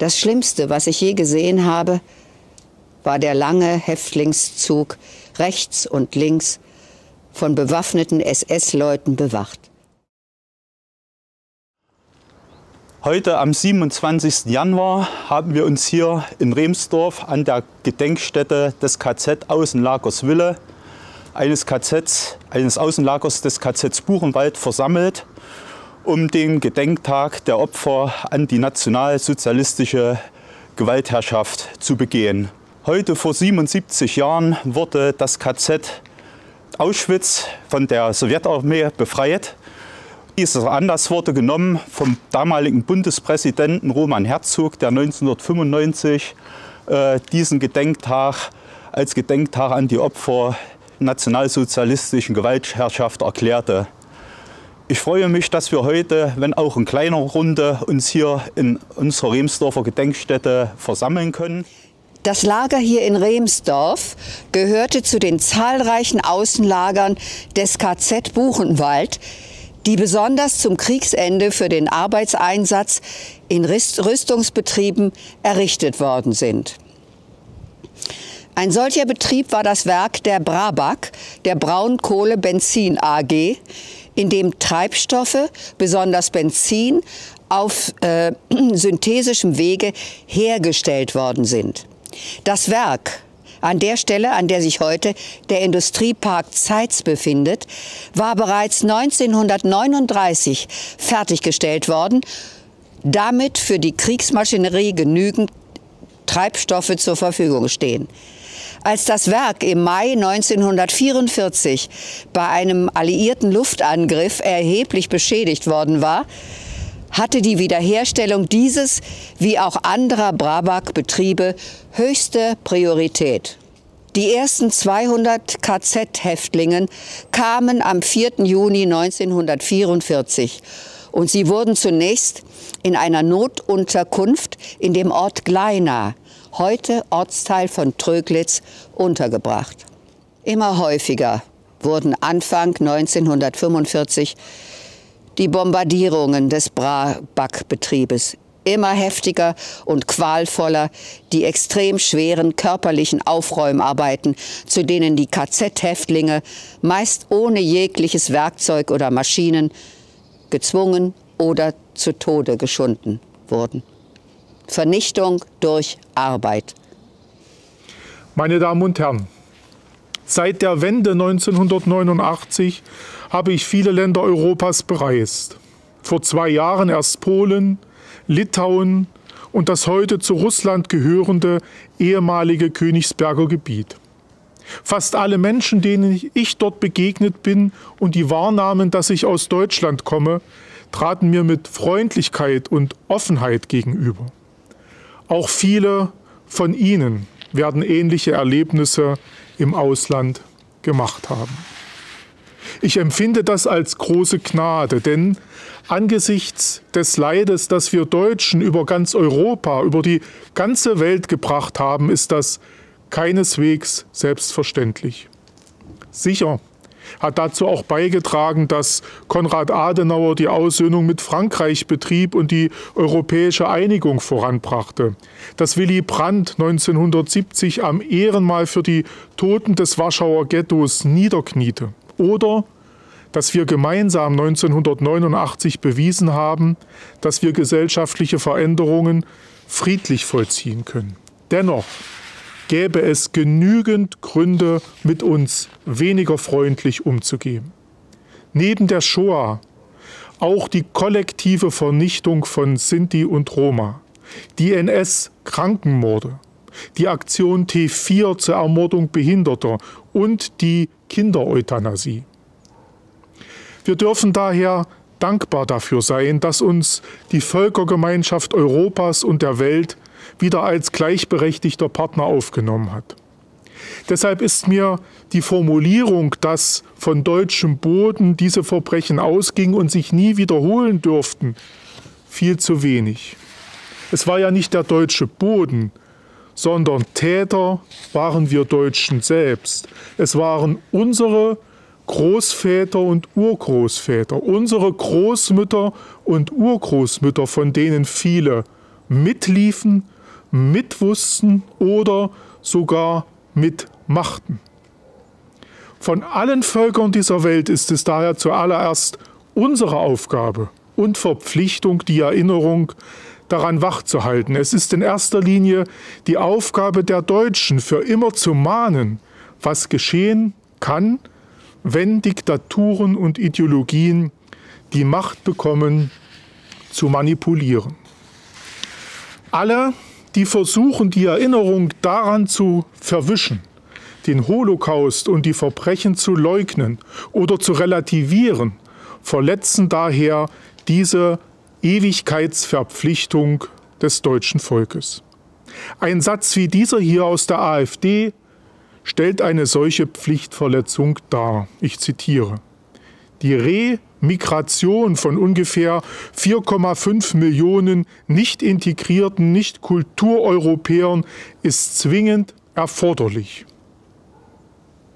Das Schlimmste, was ich je gesehen habe, war der lange Häftlingszug rechts und links von bewaffneten SS-Leuten bewacht. Heute am 27. Januar haben wir uns hier in Remsdorf an der Gedenkstätte des KZ Außenlagers Wille, eines KZs, eines Außenlagers des KZ Buchenwald versammelt, um den Gedenktag der Opfer an die nationalsozialistische Gewaltherrschaft zu begehen. Heute vor 77 Jahren wurde das KZ Auschwitz von der Sowjetarmee befreit. Dieser Anlass wurde genommen vom damaligen Bundespräsidenten Roman Herzog, der 1995 äh, diesen Gedenktag als Gedenktag an die Opfer nationalsozialistischen Gewaltherrschaft erklärte. Ich freue mich, dass wir heute, wenn auch in kleiner Runde, uns hier in unserer Remsdorfer Gedenkstätte versammeln können. Das Lager hier in Remsdorf gehörte zu den zahlreichen Außenlagern des KZ Buchenwald, die besonders zum Kriegsende für den Arbeitseinsatz in Rüstungsbetrieben errichtet worden sind. Ein solcher Betrieb war das Werk der Brabak, der Braunkohle Benzin AG, in dem Treibstoffe, besonders Benzin, auf äh, synthesischem Wege hergestellt worden sind. Das Werk, an der Stelle, an der sich heute der Industriepark Zeitz befindet, war bereits 1939 fertiggestellt worden, damit für die Kriegsmaschinerie genügend Treibstoffe zur Verfügung stehen. Als das Werk im Mai 1944 bei einem alliierten Luftangriff erheblich beschädigt worden war, hatte die Wiederherstellung dieses wie auch anderer Brabak-Betriebe höchste Priorität. Die ersten 200 KZ-Häftlingen kamen am 4. Juni 1944 und sie wurden zunächst in einer Notunterkunft in dem Ort Gleina, heute Ortsteil von Tröglitz, untergebracht. Immer häufiger wurden Anfang 1945 die Bombardierungen des Brabak-Betriebes immer heftiger und qualvoller die extrem schweren körperlichen Aufräumarbeiten, zu denen die KZ-Häftlinge meist ohne jegliches Werkzeug oder Maschinen gezwungen oder zu Tode geschunden wurden. Vernichtung durch Arbeit. Meine Damen und Herren, seit der Wende 1989 habe ich viele Länder Europas bereist. Vor zwei Jahren erst Polen, Litauen und das heute zu Russland gehörende ehemalige Königsberger Gebiet. Fast alle Menschen, denen ich dort begegnet bin und die wahrnahmen, dass ich aus Deutschland komme, traten mir mit Freundlichkeit und Offenheit gegenüber. Auch viele von ihnen werden ähnliche Erlebnisse im Ausland gemacht haben. Ich empfinde das als große Gnade, denn angesichts des Leides, das wir Deutschen über ganz Europa, über die ganze Welt gebracht haben, ist das keineswegs selbstverständlich. Sicher hat dazu auch beigetragen, dass Konrad Adenauer die Aussöhnung mit Frankreich betrieb und die europäische Einigung voranbrachte, dass Willy Brandt 1970 am Ehrenmal für die Toten des Warschauer Ghettos niederkniete oder dass wir gemeinsam 1989 bewiesen haben, dass wir gesellschaftliche Veränderungen friedlich vollziehen können. Dennoch gäbe es genügend Gründe, mit uns weniger freundlich umzugehen. Neben der Shoah auch die kollektive Vernichtung von Sinti und Roma, die NS-Krankenmorde, die Aktion T4 zur Ermordung Behinderter und die Kindereuthanasie. Wir dürfen daher dankbar dafür sein, dass uns die Völkergemeinschaft Europas und der Welt wieder als gleichberechtigter Partner aufgenommen hat. Deshalb ist mir die Formulierung, dass von deutschem Boden diese Verbrechen ausgingen und sich nie wiederholen dürften, viel zu wenig. Es war ja nicht der deutsche Boden, sondern Täter waren wir Deutschen selbst. Es waren unsere Großväter und Urgroßväter, unsere Großmütter und Urgroßmütter, von denen viele mitliefen, mitwussten oder sogar mitmachten. Von allen Völkern dieser Welt ist es daher zuallererst unsere Aufgabe und Verpflichtung, die Erinnerung daran wachzuhalten. Es ist in erster Linie die Aufgabe der Deutschen, für immer zu mahnen, was geschehen kann, wenn Diktaturen und Ideologien die Macht bekommen, zu manipulieren. Alle, die versuchen, die Erinnerung daran zu verwischen, den Holocaust und die Verbrechen zu leugnen oder zu relativieren, verletzen daher diese Ewigkeitsverpflichtung des deutschen Volkes. Ein Satz wie dieser hier aus der AfD stellt eine solche Pflichtverletzung dar. Ich zitiere. Die Remigration von ungefähr 4,5 Millionen nicht integrierten, nicht Kultureuropäern ist zwingend erforderlich.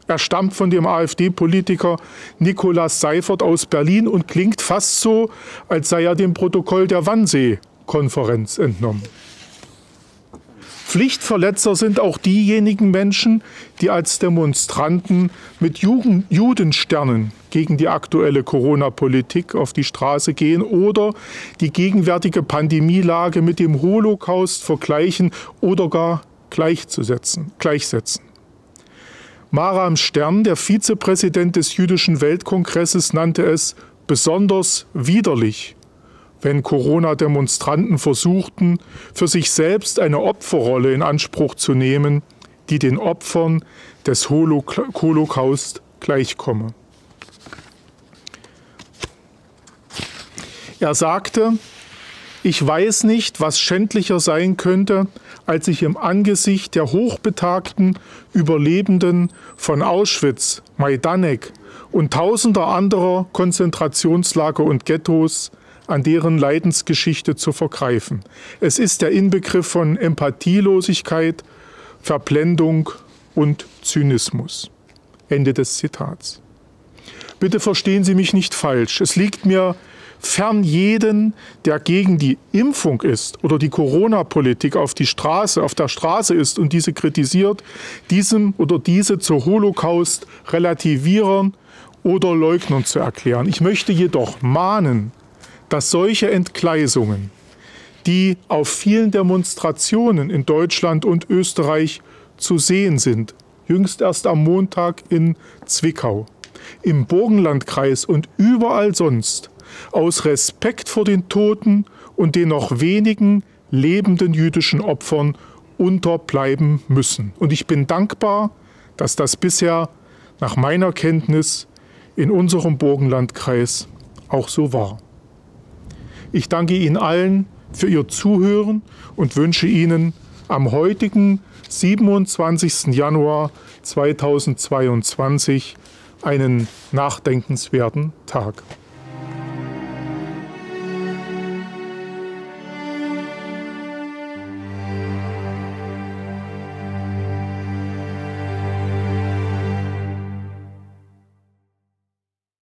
Er stammt von dem AfD-Politiker Nikolaus Seifert aus Berlin und klingt fast so, als sei er dem Protokoll der Wannsee-Konferenz entnommen. Pflichtverletzer sind auch diejenigen Menschen, die als Demonstranten mit Jugend Judensternen gegen die aktuelle Corona-Politik auf die Straße gehen oder die gegenwärtige Pandemielage mit dem Holocaust vergleichen oder gar gleichzusetzen, gleichsetzen. Maram Stern, der Vizepräsident des Jüdischen Weltkongresses, nannte es besonders widerlich, wenn Corona-Demonstranten versuchten, für sich selbst eine Opferrolle in Anspruch zu nehmen, die den Opfern des Holocaust gleichkomme. Er sagte, ich weiß nicht, was schändlicher sein könnte, als sich im Angesicht der hochbetagten Überlebenden von Auschwitz, Majdanek und tausender anderer Konzentrationslager und Ghettos an deren Leidensgeschichte zu vergreifen. Es ist der Inbegriff von Empathielosigkeit, Verblendung und Zynismus. Ende des Zitats. Bitte verstehen Sie mich nicht falsch. Es liegt mir fern jeden, der gegen die Impfung ist oder die Corona-Politik auf die Straße, auf der Straße ist und diese kritisiert, diesem oder diese zur Holocaust relativieren oder leugnern zu erklären. Ich möchte jedoch mahnen, dass solche Entgleisungen, die auf vielen Demonstrationen in Deutschland und Österreich zu sehen sind, jüngst erst am Montag in Zwickau, im Burgenlandkreis und überall sonst, aus Respekt vor den Toten und den noch wenigen lebenden jüdischen Opfern unterbleiben müssen. Und ich bin dankbar, dass das bisher nach meiner Kenntnis in unserem Burgenlandkreis auch so war. Ich danke Ihnen allen für Ihr Zuhören und wünsche Ihnen am heutigen 27. Januar 2022 einen nachdenkenswerten Tag.